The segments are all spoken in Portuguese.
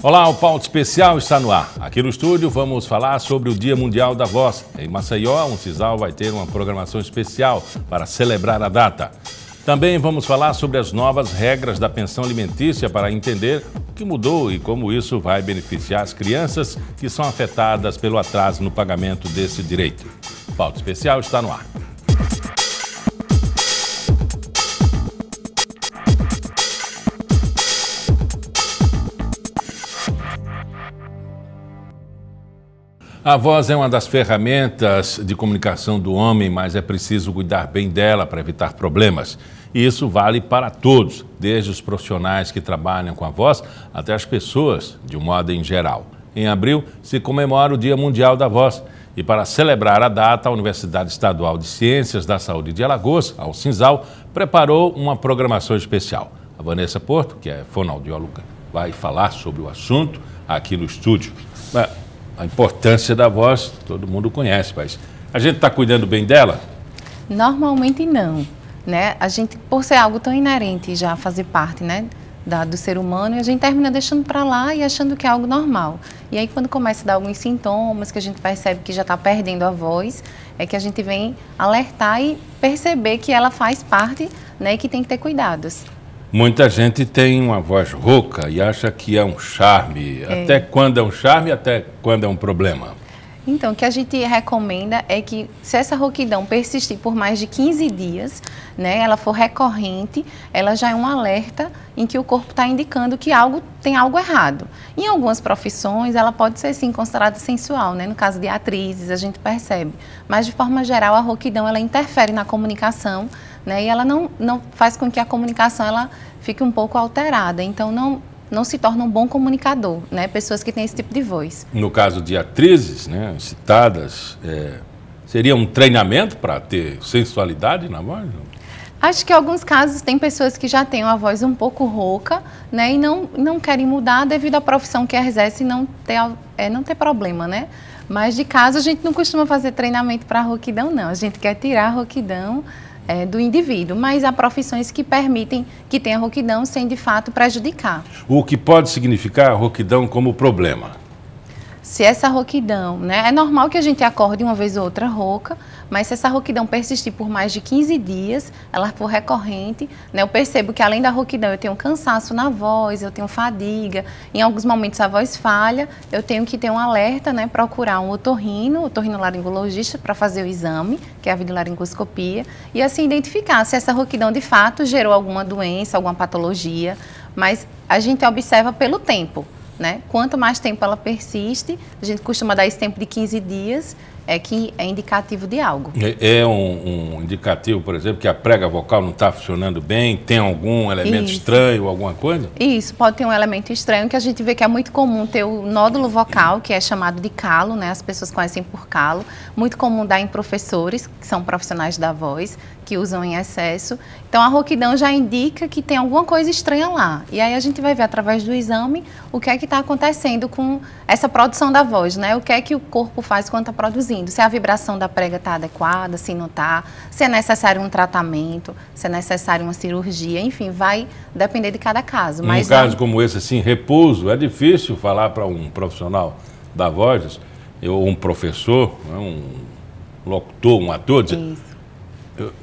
Olá, o Pauta Especial está no ar. Aqui no estúdio vamos falar sobre o Dia Mundial da Voz. Em Maceió, um CISAL vai ter uma programação especial para celebrar a data. Também vamos falar sobre as novas regras da pensão alimentícia para entender o que mudou e como isso vai beneficiar as crianças que são afetadas pelo atraso no pagamento desse direito. Pauta Especial está no ar. A voz é uma das ferramentas de comunicação do homem, mas é preciso cuidar bem dela para evitar problemas. E isso vale para todos, desde os profissionais que trabalham com a voz até as pessoas, de um modo em geral. Em abril se comemora o Dia Mundial da Voz. E para celebrar a data, a Universidade Estadual de Ciências da Saúde de Alagoas, a UCINSAL, preparou uma programação especial. A Vanessa Porto, que é fonoaudióloga, vai falar sobre o assunto aqui no estúdio a importância da voz, todo mundo conhece, mas a gente está cuidando bem dela? Normalmente não. Né? A gente, por ser algo tão inerente já fazer parte né, da, do ser humano, a gente termina deixando para lá e achando que é algo normal. E aí, quando começa a dar alguns sintomas, que a gente percebe que já está perdendo a voz, é que a gente vem alertar e perceber que ela faz parte né, e que tem que ter cuidados. Muita gente tem uma voz rouca e acha que é um charme. É. Até quando é um charme, até quando é um problema. Então, o que a gente recomenda é que se essa rouquidão persistir por mais de 15 dias, né, ela for recorrente, ela já é um alerta em que o corpo está indicando que algo tem algo errado. Em algumas profissões, ela pode ser sim considerada sensual, né? No caso de atrizes, a gente percebe. Mas de forma geral, a rouquidão ela interfere na comunicação né? E ela não, não faz com que a comunicação ela fique um pouco alterada. Então, não, não se torna um bom comunicador, né? Pessoas que têm esse tipo de voz. No caso de atrizes, né, citadas, é, seria um treinamento para ter sensualidade na voz? Acho que em alguns casos tem pessoas que já têm uma voz um pouco rouca, né, e não, não querem mudar devido à profissão que exerce e não ter, é, não ter problema, né? Mas de caso a gente não costuma fazer treinamento para rouquidão, não. A gente quer tirar a rouquidão é, do indivíduo, mas há profissões que permitem que tenha rouquidão sem de fato prejudicar. O que pode significar a rouquidão como problema? Se essa rouquidão, né, é normal que a gente acorde uma vez ou outra rouca, mas se essa rouquidão persistir por mais de 15 dias, ela for recorrente, né, eu percebo que além da rouquidão eu tenho cansaço na voz, eu tenho fadiga, em alguns momentos a voz falha, eu tenho que ter um alerta, né, procurar um otorrino, otorrinolaringologista para fazer o exame, que é a videolaringoscopia, e assim identificar se essa rouquidão de fato gerou alguma doença, alguma patologia, mas a gente observa pelo tempo. Né? Quanto mais tempo ela persiste, a gente costuma dar esse tempo de 15 dias, é que é indicativo de algo. É, é um, um, indicativo, por exemplo, que a prega vocal não está funcionando bem, tem algum elemento Isso. estranho, alguma coisa? Isso, pode ter um elemento estranho que a gente vê que é muito comum ter o nódulo vocal, que é chamado de calo, né? As pessoas conhecem por calo. Muito comum dar em professores, que são profissionais da voz, que usam em excesso. Então, a rouquidão já indica que tem alguma coisa estranha lá. E aí a gente vai ver através do exame o que é que está acontecendo com essa produção da voz, né? O que é que o corpo faz quando está produzindo. Se a vibração da prega está adequada, se não está, se é necessário um tratamento, se é necessário uma cirurgia, enfim, vai depender de cada caso. Mas Num caso como esse, assim, repouso, é difícil falar para um profissional da voz, ou um professor, né, um locutor, um ator, dizer, Isso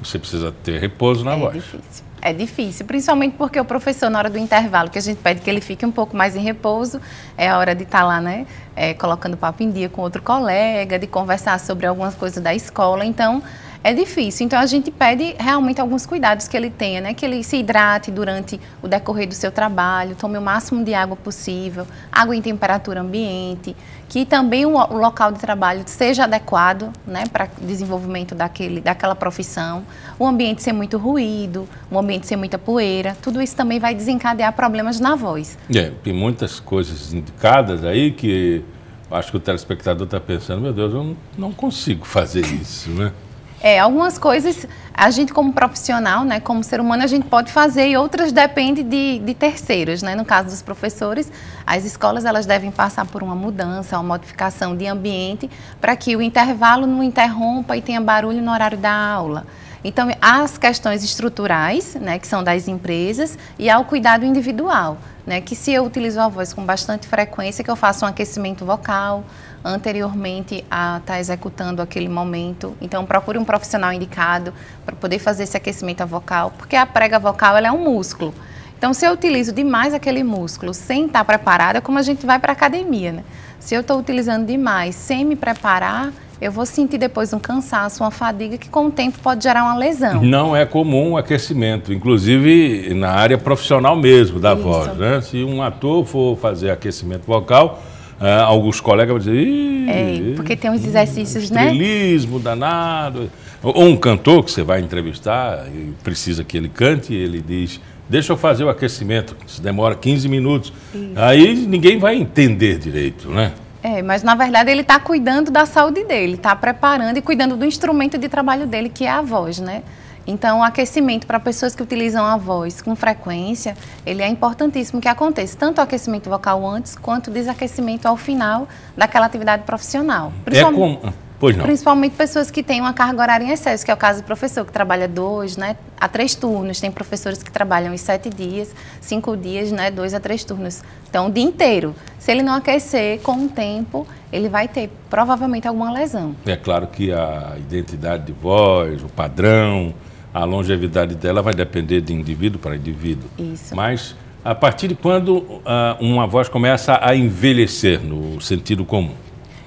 você precisa ter repouso na é voz. É difícil. É difícil, principalmente porque o professor, na hora do intervalo, que a gente pede que ele fique um pouco mais em repouso, é a hora de estar tá lá, né, é, colocando papo em dia com outro colega, de conversar sobre algumas coisas da escola. Então, é difícil. Então a gente pede realmente alguns cuidados que ele tenha, né? Que ele se hidrate durante o decorrer do seu trabalho, tome o máximo de água possível, água em temperatura ambiente, que também o, o local de trabalho seja adequado, né, para desenvolvimento daquele, daquela profissão, o ambiente ser muito ruído, o ambiente ser muita poeira, tudo isso também vai desencadear problemas na voz. É, tem muitas coisas indicadas aí que acho que o telespectador está pensando, meu Deus, eu não, não consigo fazer isso, né? É, algumas coisas a gente como profissional, né, como ser humano, a gente pode fazer e outras dependem de, de terceiros, né? No caso dos professores, as escolas elas devem passar por uma mudança, uma modificação de ambiente para que o intervalo não interrompa e tenha barulho no horário da aula. Então, as questões estruturais, né, que são das empresas, e ao cuidado individual, né, que se eu utilizo a voz com bastante frequência, que eu faço um aquecimento vocal, anteriormente a estar tá executando aquele momento. Então, procure um profissional indicado para poder fazer esse aquecimento vocal, porque a prega vocal ela é um músculo. Então, se eu utilizo demais aquele músculo sem estar preparada, é como a gente vai para a academia, né? Se eu estou utilizando demais sem me preparar, eu vou sentir depois um cansaço, uma fadiga que com o tempo pode gerar uma lesão. Não é comum o aquecimento, inclusive na área profissional mesmo da Isso. voz. Né? Se um ator for fazer aquecimento vocal, é, alguns colegas vão dizer. É, porque tem uns exercícios, né? Estrelismo danado. Ou um cantor que você vai entrevistar e precisa que ele cante, ele diz: Deixa eu fazer o aquecimento, isso demora 15 minutos. Isso. Aí ninguém vai entender direito, né? É, mas na verdade ele está cuidando da saúde dele, está preparando e cuidando do instrumento de trabalho dele, que é a voz, né? Então, o aquecimento para pessoas que utilizam a voz com frequência, ele é importantíssimo que aconteça, tanto o aquecimento vocal antes, quanto o desaquecimento ao final daquela atividade profissional. É com... Pois não. Principalmente pessoas que têm uma carga horária em excesso, que é o caso do professor, que trabalha dois, né, a três turnos. Tem professores que trabalham em sete dias, cinco dias, né, dois a três turnos. Então, o dia inteiro. Se ele não aquecer com o tempo, ele vai ter provavelmente alguma lesão. É claro que a identidade de voz, o padrão, a longevidade dela vai depender de indivíduo para indivíduo. Isso. Mas a partir de quando uh, uma voz começa a envelhecer no sentido comum?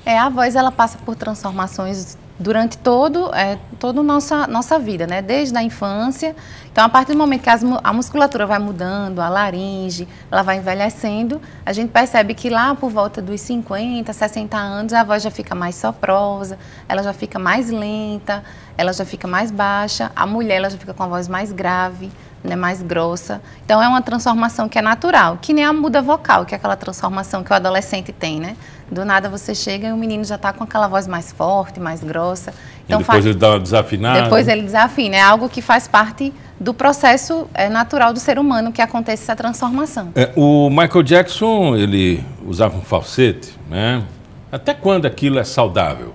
É, a voz ela passa por transformações durante todo é, toda nossa nossa vida, né? Desde a infância. Então, a partir do momento que as, a musculatura vai mudando, a laringe, ela vai envelhecendo, a gente percebe que lá por volta dos 50, 60 anos, a voz já fica mais soprosa, ela já fica mais lenta, ela já fica mais baixa, a mulher ela já fica com a voz mais grave, né, mais grossa. Então, é uma transformação que é natural, que nem a muda vocal, que é aquela transformação que o adolescente tem, né? Do nada você chega e o menino já está com aquela voz mais forte, mais grossa. Então, e depois faz... ele dá uma desafinada. Depois ele desafina. É algo que faz parte do processo é, natural do ser humano que acontece essa transformação. É, o Michael Jackson, ele usava um falsete, né? Até quando aquilo é saudável?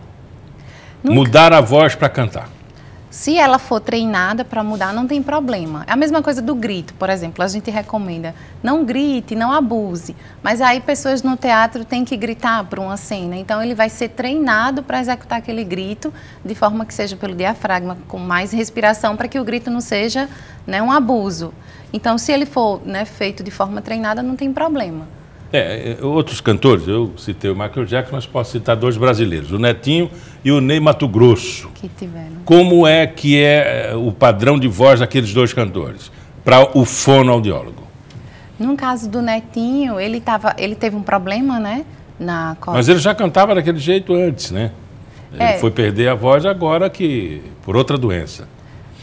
Nunca. Mudar a voz para cantar. Se ela for treinada para mudar, não tem problema. É a mesma coisa do grito, por exemplo. A gente recomenda, não grite, não abuse. Mas aí pessoas no teatro têm que gritar por uma cena. Então ele vai ser treinado para executar aquele grito de forma que seja pelo diafragma, com mais respiração, para que o grito não seja né, um abuso. Então, se ele for né, feito de forma treinada, não tem problema. É, é, outros cantores, eu citei o Michael Jackson, mas posso citar dois brasileiros, o Netinho e o Ney Mato Grosso. Que tiveram. Como é que é, é o padrão de voz daqueles dois cantores para o fonoaudiólogo? No caso do Netinho, ele, tava, ele teve um problema, né? Na Mas ele já cantava daquele jeito antes, né? Ele é. foi perder a voz agora que por outra doença.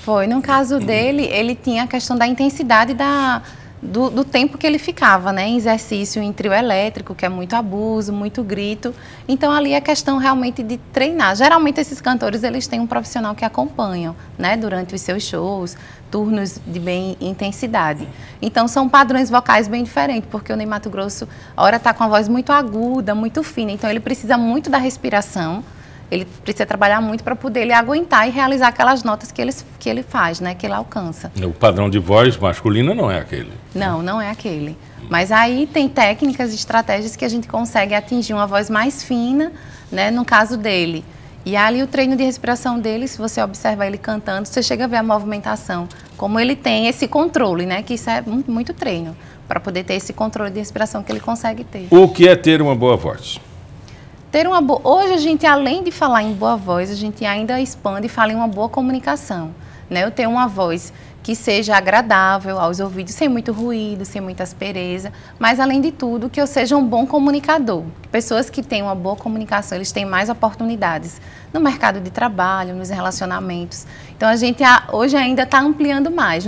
Foi. No caso dele, ele tinha a questão da intensidade da do, do, tempo que ele ficava, né, em exercício em trio elétrico, que é muito abuso, muito grito. Então ali é questão realmente de treinar. Geralmente esses cantores eles têm um profissional que acompanham, né, durante os seus shows, turnos de bem intensidade. Então são padrões vocais bem diferentes, porque o Ney Mato Grosso, a hora está com a voz muito aguda, muito fina, então ele precisa muito da respiração ele precisa trabalhar muito para poder ele aguentar e realizar aquelas notas que ele, que ele faz, né, que ele alcança. O padrão de voz masculina não é aquele. Não, não é aquele. Mas aí tem técnicas e estratégias que a gente consegue atingir uma voz mais fina, né, no caso dele. E ali o treino de respiração dele, se você observar ele cantando, você chega a ver a movimentação, como ele tem esse controle, né, que isso é muito, muito treino, para poder ter esse controle de respiração que ele consegue ter. O que é ter uma boa voz? Ter uma. Hoje a gente, além de falar em boa voz, a gente ainda expande e fala em uma boa comunicação. Né? Eu tenho uma voz que seja agradável aos ouvidos, sem muito ruído, sem muita aspereza, mas além de tudo, que eu seja um bom comunicador. Pessoas que têm uma boa comunicação, eles têm mais oportunidades no mercado de trabalho, nos relacionamentos. Então a gente hoje ainda está ampliando mais.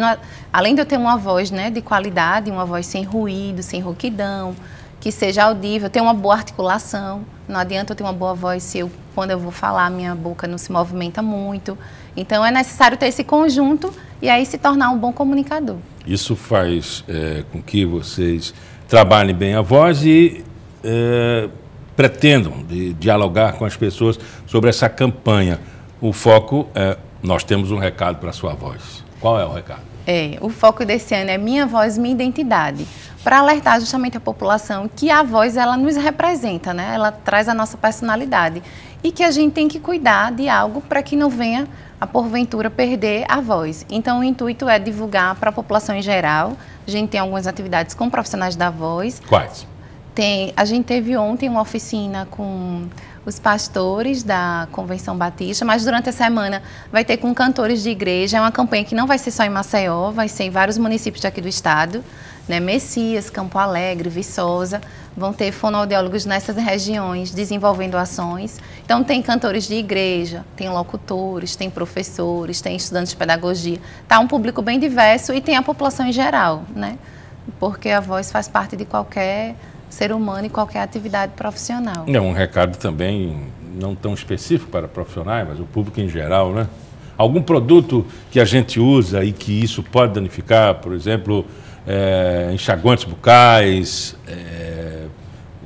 Além de eu ter uma voz né, de qualidade, uma voz sem ruído, sem rouquidão, que seja audível, ter uma boa articulação. Não adianta eu ter uma boa voz se eu, quando eu vou falar, minha boca não se movimenta muito. Então é necessário ter esse conjunto e aí se tornar um bom comunicador. Isso faz é, com que vocês trabalhem bem a voz e é, pretendam dialogar com as pessoas sobre essa campanha. O foco é Nós temos um recado para a sua voz. Qual é o recado? É, o foco desse ano é Minha Voz, Minha Identidade, para alertar justamente a população que a voz ela nos representa, né? Ela traz a nossa personalidade e que a gente tem que cuidar de algo para que não venha a porventura perder a voz. Então o intuito é divulgar para a população em geral. A gente tem algumas atividades com profissionais da voz. Quais? Tem, a gente teve ontem uma oficina com os pastores da Convenção Batista, mas durante a semana vai ter com cantores de igreja. É uma campanha que não vai ser só em Maceió, vai ser em vários municípios aqui do estado. Né? Messias, Campo Alegre, Viçosa, vão ter fonoaudiólogos nessas regiões desenvolvendo ações. Então tem cantores de igreja, tem locutores, tem professores, tem estudantes de pedagogia. Tá um público bem diverso e tem a população em geral, né? Porque a voz faz parte de qualquer ser humano e qualquer atividade profissional. É um recado também não tão específico para profissionais, mas o público em geral, né? Algum produto que a gente usa e que isso pode danificar, por exemplo, é, enxaguantes bucais, é,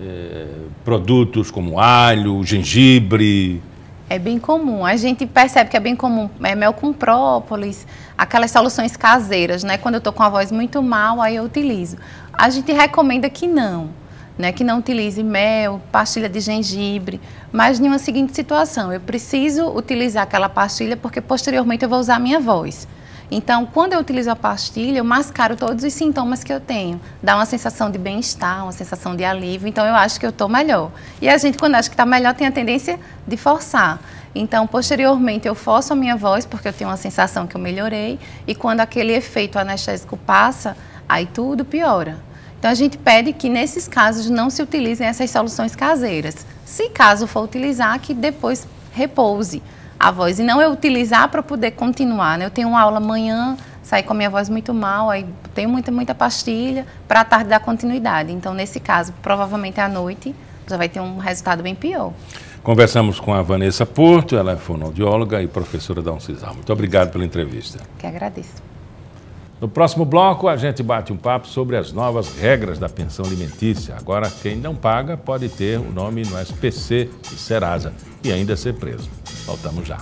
é, produtos como alho, gengibre. É bem comum. A gente percebe que é bem comum é mel com própolis, aquelas soluções caseiras, né? Quando eu estou com a voz muito mal, aí eu utilizo. A gente recomenda que não né, que não utilize mel, pastilha de gengibre, mas em uma seguinte situação, eu preciso utilizar aquela pastilha porque posteriormente eu vou usar a minha voz. Então, quando eu utilizo a pastilha, eu mascaro todos os sintomas que eu tenho. Dá uma sensação de bem-estar, uma sensação de alívio. Então, eu acho que eu estou melhor. E a gente, quando acha que está melhor, tem a tendência de forçar. Então, posteriormente, eu forço a minha voz porque eu tenho uma sensação que eu melhorei. E quando aquele efeito anestésico passa, aí tudo piora. Então a gente pede que nesses casos não se utilizem essas soluções caseiras. Se caso for utilizar, que depois repouse a voz e não eu utilizar para poder continuar. Né? Eu tenho uma aula amanhã, sair com a minha voz muito mal, aí tenho muita, muita pastilha para a tarde dar continuidade. Então, nesse caso, provavelmente à noite já vai ter um resultado bem pior. Conversamos com a Vanessa Porto, ela é fonoaudióloga e professora da Uncisal. Muito obrigado pela entrevista. Que agradeço. No próximo bloco, a gente bate um papo sobre as novas regras da pensão alimentícia. Agora, quem não paga pode ter o nome no SPC e Serasa e ainda ser preso. Voltamos já.